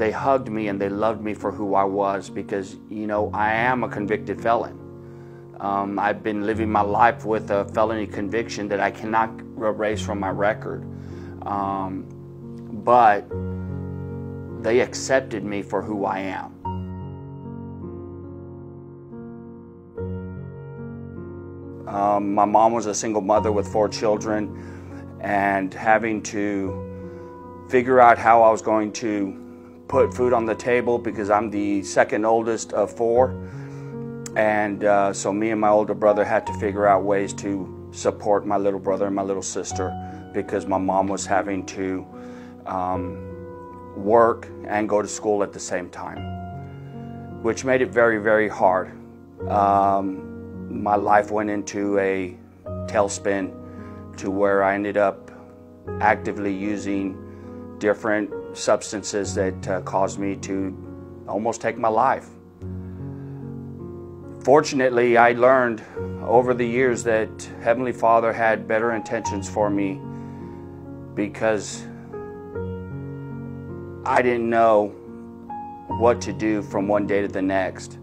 they hugged me and they loved me for who I was because, you know, I am a convicted felon. Um, I've been living my life with a felony conviction that I cannot erase from my record. Um, but they accepted me for who I am. Um, my mom was a single mother with four children, and having to figure out how I was going to put food on the table because I'm the second oldest of four. And uh, so, me and my older brother had to figure out ways to support my little brother and my little sister because my mom was having to um, work and go to school at the same time, which made it very, very hard. Um, my life went into a tailspin to where I ended up actively using different substances that uh, caused me to almost take my life. Fortunately, I learned over the years that Heavenly Father had better intentions for me because I didn't know what to do from one day to the next.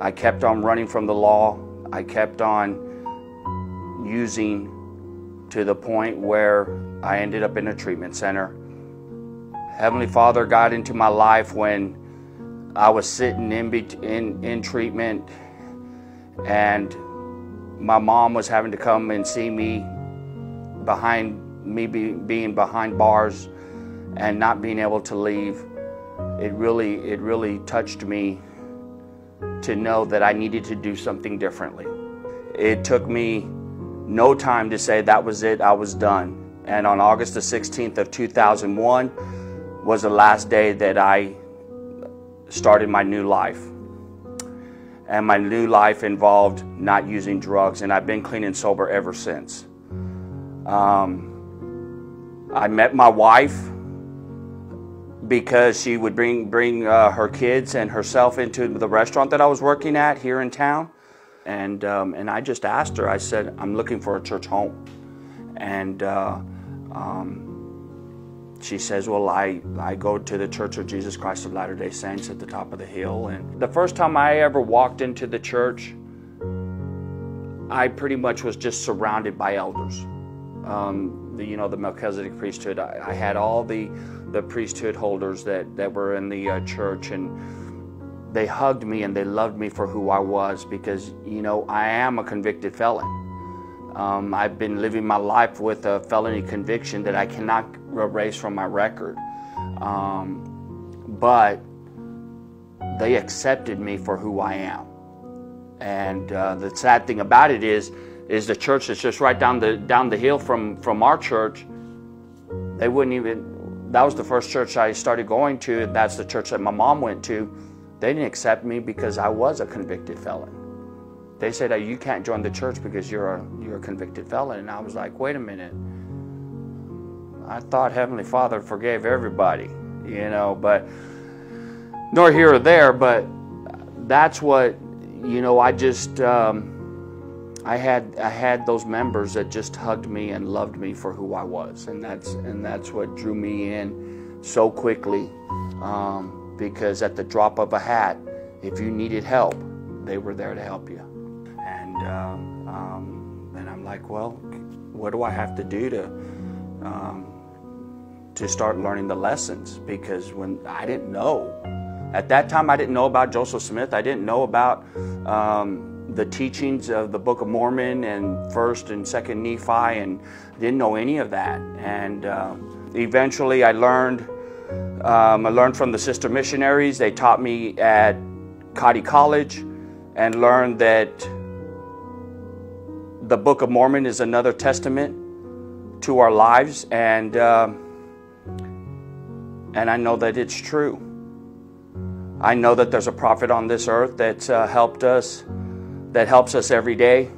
I kept on running from the law. I kept on using to the point where I ended up in a treatment center. Heavenly Father got into my life when I was sitting in, in, in treatment and my mom was having to come and see me behind me be, being behind bars and not being able to leave. It really, it really touched me to know that I needed to do something differently. It took me no time to say that was it, I was done. And on August the 16th of 2001 was the last day that I started my new life. And my new life involved not using drugs, and I've been clean and sober ever since. Um, I met my wife because she would bring bring uh, her kids and herself into the restaurant that I was working at here in town, and um, and I just asked her. I said, "I'm looking for a church home," and uh, um, she says, "Well, I I go to the Church of Jesus Christ of Latter Day Saints at the top of the hill." And the first time I ever walked into the church, I pretty much was just surrounded by elders. Um, the you know the Melchizedek priesthood. I, I had all the the priesthood holders that, that were in the uh, church and they hugged me and they loved me for who I was because, you know, I am a convicted felon. Um, I've been living my life with a felony conviction that I cannot erase from my record. Um, but they accepted me for who I am. And uh, the sad thing about it is, is the church that's just right down the down the hill from from our church. They wouldn't even that was the first church I started going to, that's the church that my mom went to. They didn't accept me because I was a convicted felon. They said, oh, "You can't join the church because you're a you're a convicted felon." And I was like, "Wait a minute. I thought Heavenly Father forgave everybody, you know." But nor here or there. But that's what you know. I just. Um, I had I had those members that just hugged me and loved me for who I was, and that's and that's what drew me in so quickly. Um, because at the drop of a hat, if you needed help, they were there to help you. And um, um, and I'm like, well, what do I have to do to um, to start learning the lessons? Because when I didn't know at that time, I didn't know about Joseph Smith. I didn't know about um, the teachings of the Book of Mormon and First and Second Nephi, and didn't know any of that. And uh, eventually, I learned. Um, I learned from the sister missionaries. They taught me at Cady College, and learned that the Book of Mormon is another testament to our lives, and uh, and I know that it's true. I know that there's a prophet on this earth that's uh, helped us that helps us every day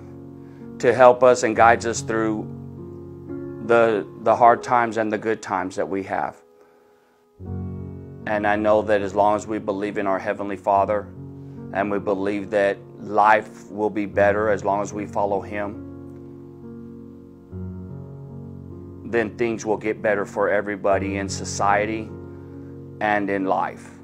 to help us and guides us through the, the hard times and the good times that we have. And I know that as long as we believe in our Heavenly Father and we believe that life will be better as long as we follow Him, then things will get better for everybody in society and in life.